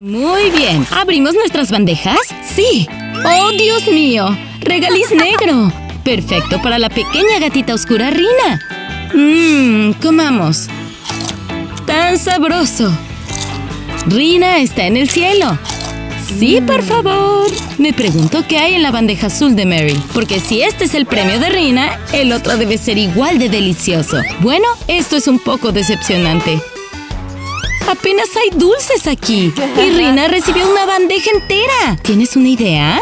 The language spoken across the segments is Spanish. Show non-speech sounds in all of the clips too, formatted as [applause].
Muy bien. ¿Abrimos nuestras bandejas? Sí. ¡Oh, Dios mío! ¡Regaliz negro! Perfecto para la pequeña gatita oscura Rina. Mmm, comamos. ¡Tan sabroso! Rina está en el cielo. Sí, por favor. Me pregunto qué hay en la bandeja azul de Mary. Porque si este es el premio de Rina, el otro debe ser igual de delicioso. Bueno, esto es un poco decepcionante. Apenas hay dulces aquí. Y Rina recibió una bandeja entera. ¿Tienes una idea?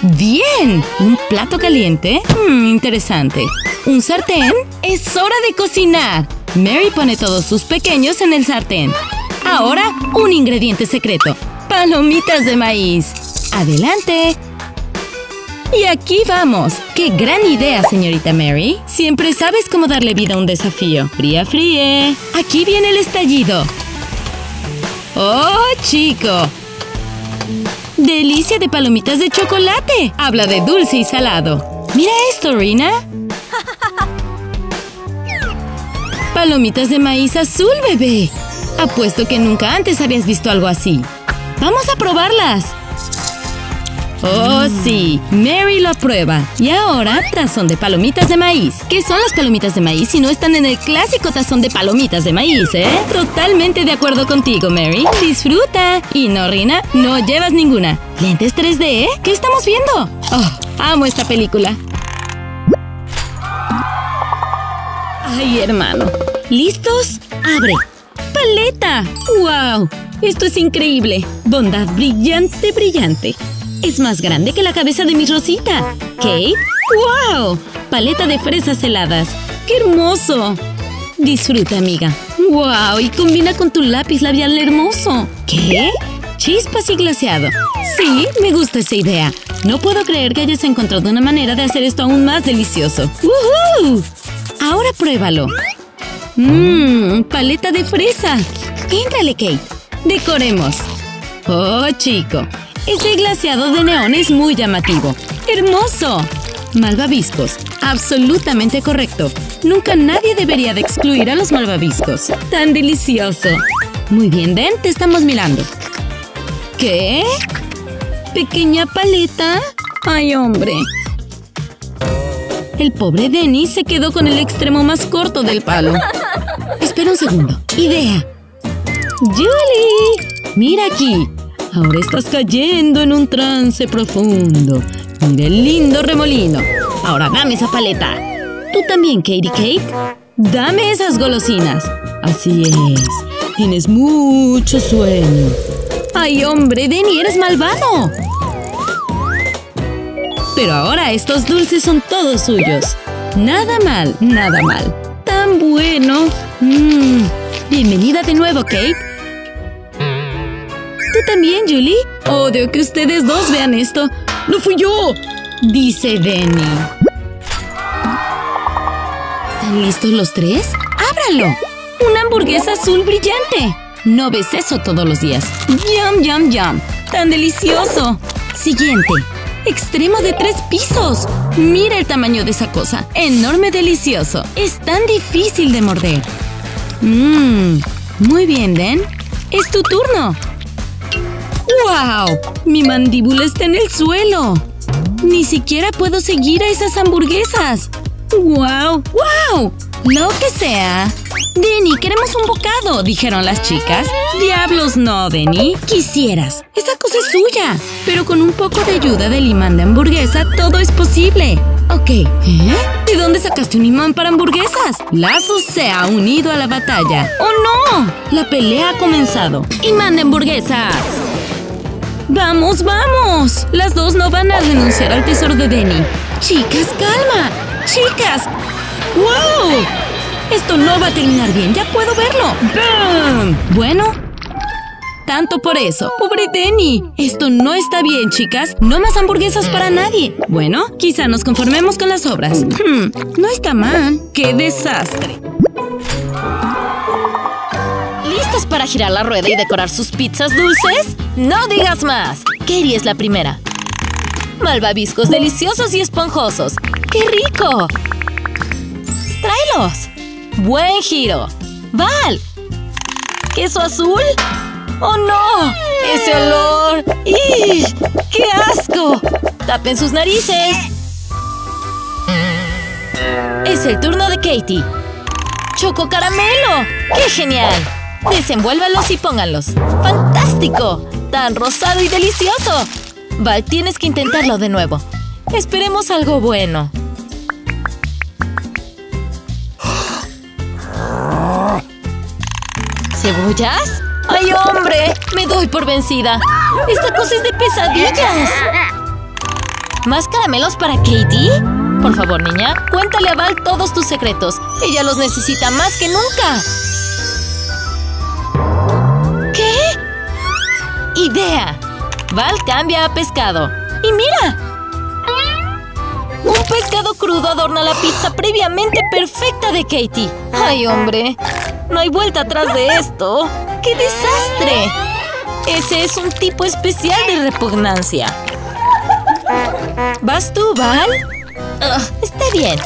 ¡Bien! ¿Un plato caliente? Hmm, interesante. ¿Un sartén? ¡Es hora de cocinar! Mary pone todos sus pequeños en el sartén. Ahora, un ingrediente secreto. Palomitas de maíz. ¡Adelante! Y aquí vamos. ¡Qué gran idea, señorita Mary! Siempre sabes cómo darle vida a un desafío. Fría, fríe. Aquí viene el estallido. ¡Oh, chico! ¡Delicia de palomitas de chocolate! Habla de dulce y salado. ¡Mira esto, Rina! [laughs] Palomitas de maíz azul, bebé. Apuesto que nunca antes habías visto algo así. ¡Vamos a probarlas! ¡Oh, sí! Mary lo aprueba. Y ahora, tazón de palomitas de maíz. ¿Qué son las palomitas de maíz si no están en el clásico tazón de palomitas de maíz, eh? Totalmente de acuerdo contigo, Mary. ¡Disfruta! Y no, Rina, no llevas ninguna. ¿Lentes 3D, eh? ¿Qué estamos viendo? ¡Oh, amo esta película! ¡Ay, hermano! ¿Listos? ¡Abre! ¡Paleta! ¡Wow! Esto es increíble. Bondad brillante, brillante. Es más grande que la cabeza de mi Rosita. ¿Kate? ¡Wow! Paleta de fresas heladas. ¡Qué hermoso! Disfruta, amiga. ¡Wow! Y combina con tu lápiz labial hermoso. ¿Qué? Chispas y glaseado. Sí, me gusta esa idea. No puedo creer que hayas encontrado una manera de hacer esto aún más delicioso. ¡Woohoo! Ahora pruébalo. Mmm, paleta de fresa. Éntrale, Kate. Decoremos. Oh, chico. Ese glaseado de neón es muy llamativo. ¡Hermoso! Malvaviscos. Absolutamente correcto. Nunca nadie debería de excluir a los malvaviscos. ¡Tan delicioso! Muy bien, Den, te estamos mirando. ¿Qué? ¿Pequeña paleta? ¡Ay, hombre! El pobre Denny se quedó con el extremo más corto del palo. [laughs] Espera un segundo. ¡Idea! ¡Julie! ¡Mira aquí! Ahora estás cayendo en un trance profundo. Mira el lindo remolino. Ahora dame esa paleta. Tú también, Katie Kate. Dame esas golosinas. Así es. Tienes mucho sueño. ¡Ay, hombre! ¡Denny, eres malvado! Pero ahora estos dulces son todos suyos. Nada mal, nada mal. ¡Tan bueno! Mmm. Bienvenida de nuevo, Kate. ¿Tú también, Julie? Odio que ustedes dos vean esto. ¡No fui yo! Dice Denny. ¿Están listos los tres? ¡Ábralo! ¡Una hamburguesa azul brillante! No ves eso todos los días. ¡Yum, yum, yum! ¡Tan delicioso! Siguiente. Extremo de tres pisos. Mira el tamaño de esa cosa. Enorme delicioso. Es tan difícil de morder. Mmm. Muy bien, Den. Es tu turno. ¡Wow! Mi mandíbula está en el suelo. Ni siquiera puedo seguir a esas hamburguesas. ¡Wow! ¡Wow! Lo que sea. Denny, queremos un bocado, dijeron las chicas. Diablos no, Denny. Quisieras. Esa cosa es suya. Pero con un poco de ayuda del imán de hamburguesa, todo es posible. Ok. ¿Eh? ¿De dónde sacaste un imán para hamburguesas? Lazo se ha unido a la batalla. ¡Oh, no! La pelea ha comenzado. ¡Imán de hamburguesas! ¡Vamos, vamos! Las dos no van a renunciar al tesoro de Denny. ¡Chicas, calma! ¡Chicas! ¡Wow! Esto no va a terminar bien, ya puedo verlo. ¡Bam! Bueno, tanto por eso. ¡Pobre Denny! Esto no está bien, chicas. No más hamburguesas para nadie. Bueno, quizá nos conformemos con las obras. Hmm, no está mal. ¡Qué desastre! ¿Listas para girar la rueda y decorar sus pizzas dulces? ¡No digas más! Katie es la primera. Malvaviscos deliciosos y esponjosos. ¡Qué rico! ¡Tráelos! ¡Buen giro! ¡Val! ¿Queso azul? ¡Oh, no! ¡Ese olor! ¡Y! ¡Qué asco! ¡Tapen sus narices! Es el turno de Katie. ¡Choco caramelo! ¡Qué genial! Desenvuélvalos y pónganlos. ¡Fantástico! ¡Tan rosado y delicioso! Val, tienes que intentarlo de nuevo. Esperemos algo bueno. ¿Cebollas? ¡Ay, hombre! Me doy por vencida. ¡Esta cosa es de pesadillas! ¿Más caramelos para Katie? Por favor, niña, cuéntale a Val todos tus secretos. Ella los necesita más que nunca. ¡Idea! Val cambia a pescado. ¡Y mira! Un pescado crudo adorna la pizza previamente perfecta de Katie. ¡Ay, hombre! No hay vuelta atrás de esto. ¡Qué desastre! Ese es un tipo especial de repugnancia. ¿Vas tú, Val? está bien.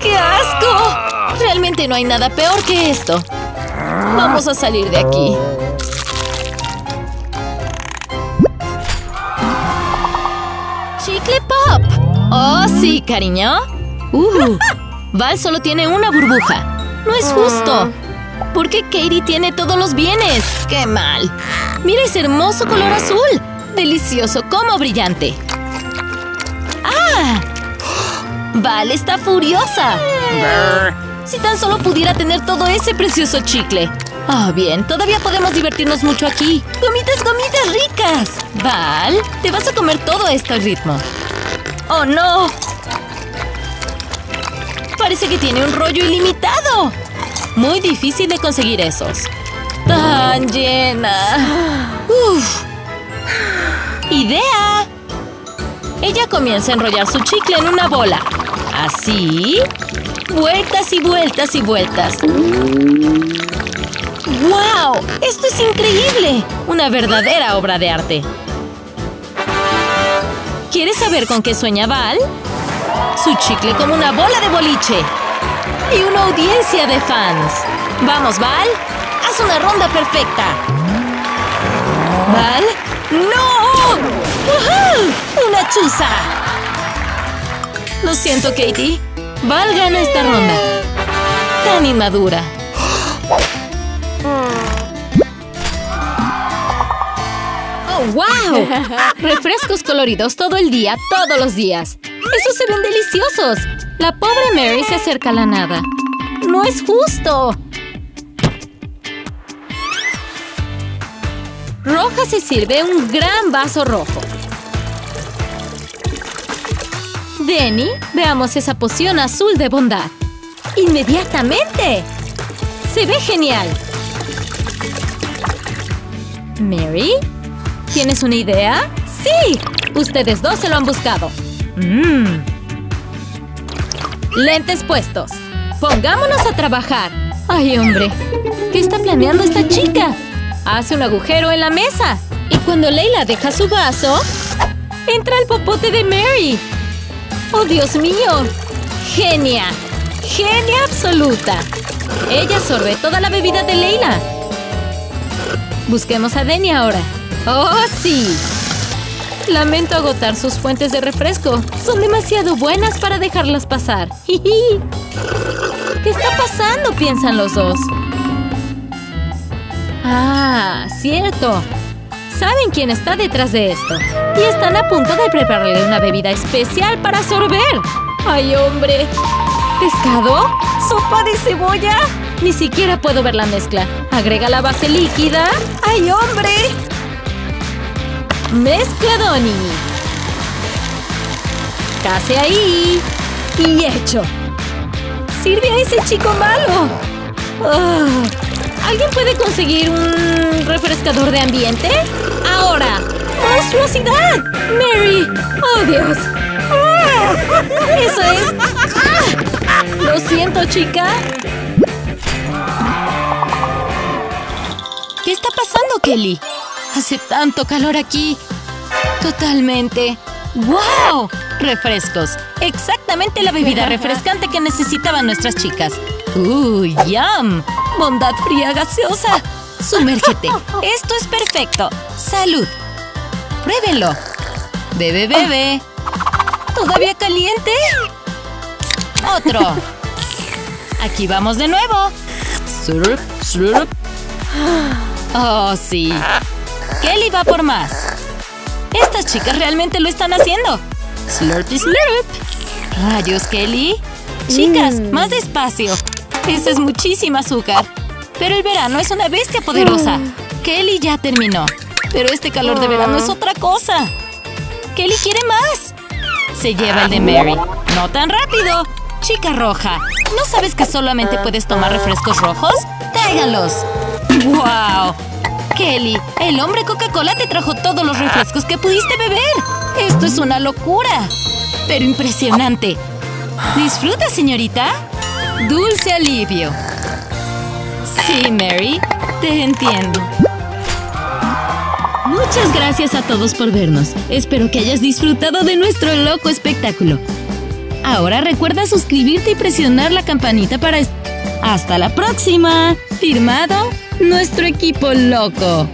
¡Qué asco! Realmente no hay nada peor que esto. Vamos a salir de aquí. ¡Chicle Pop! ¡Oh, sí, cariño! ¡Uh! Val solo tiene una burbuja. ¡No es justo! ¿Por qué Katie tiene todos los bienes? ¡Qué mal! ¡Mira ese hermoso color azul! ¡Delicioso como brillante! ¡Ah! Val está furiosa. Si tan solo pudiera tener todo ese precioso chicle. Ah, bien, todavía podemos divertirnos mucho aquí. ¡Gomitas, gomitas ricas! Val, te vas a comer todo esto al ritmo. ¡Oh, no! Parece que tiene un rollo ilimitado. Muy difícil de conseguir esos. ¡Tan llena! ¡Uf! ¡Idea! Ella comienza a enrollar su chicle en una bola. Así. Vueltas y vueltas y vueltas. ¡Wow! ¡Esto es increíble! Una verdadera obra de arte. ¿Quieres saber con qué sueña Val? Su chicle como una bola de boliche. Y una audiencia de fans. ¡Vamos, Val! ¡Haz una ronda perfecta! ¿Val? ¡No! ¡Una chuza! Lo siento, Katie. Val gana esta ronda. Tan inmadura. ¡Oh, wow! Refrescos coloridos todo el día, todos los días. ¡Esos se ven deliciosos! La pobre Mary se acerca a la nada. ¡No es justo! Roja se sirve un gran vaso rojo. Denny, veamos esa poción azul de bondad. ¡Inmediatamente! ¡Se ve genial! ¿Mary? ¿Tienes una idea? ¡Sí! Ustedes dos se lo han buscado. Mmm. Lentes puestos. Pongámonos a trabajar. ¡Ay, hombre! ¿Qué está planeando esta chica? Hace un agujero en la mesa. Y cuando Leila deja su vaso, entra el popote de Mary. ¡Oh, Dios mío! ¡Genia! ¡Genia absoluta! Ella sorbe toda la bebida de Leila. Busquemos a Denny ahora. ¡Oh, sí! Lamento agotar sus fuentes de refresco. Son demasiado buenas para dejarlas pasar. [laughs] ¿Qué está pasando? Piensan los dos. Ah, cierto. Saben quién está detrás de esto. Y están a punto de prepararle una bebida especial para sorber. ¡Ay, hombre! ¿Pescado? ¿Sopa de cebolla? Ni siquiera puedo ver la mezcla. Agrega la base líquida. ¡Ay, hombre! Mezcla Donny. Casi ahí. Y hecho. Sirve a ese chico malo. Ah, ¿Alguien puede conseguir un refrescador de ambiente? ¡Ahora! ¡Monstruosidad! ¡Mary! ¡Oh, Dios! ¡Ah! ¡Eso es! ¡Ah! Lo siento, chica. ¿Qué está pasando, Kelly? Hace tanto calor aquí. Totalmente. ¡Wow! Refrescos. Exactamente la bebida refrescante que necesitaban nuestras chicas. ¡Uh, yum! ¡Bondad fría gaseosa! ¡Sumérgete! ¡Esto es perfecto! ¡Salud! ¡Pruébenlo! ¡Bebe, bebe! ¿Todavía caliente? ¡Otro! Aquí vamos de nuevo. Slurp, slurp. Oh, sí. Kelly va por más. Estas chicas realmente lo están haciendo. Slurpy slurp. Rayos, Kelly. Chicas, Mm. más despacio. Eso es muchísima azúcar. Pero el verano es una bestia poderosa. Kelly ya terminó. Pero este calor de verano es otra cosa. Kelly quiere más. Se lleva el de Mary. No tan rápido. Chica roja, ¿no sabes que solamente puedes tomar refrescos rojos? ¡Tráigalos! ¡Wow! Kelly, el hombre Coca-Cola te trajo todos los refrescos que pudiste beber. Esto es una locura. Pero impresionante. ¿Disfruta, señorita? Dulce alivio. Sí, Mary, te entiendo. Muchas gracias a todos por vernos. Espero que hayas disfrutado de nuestro loco espectáculo. Ahora recuerda suscribirte y presionar la campanita para... ¡Hasta la próxima! Firmado, nuestro equipo loco.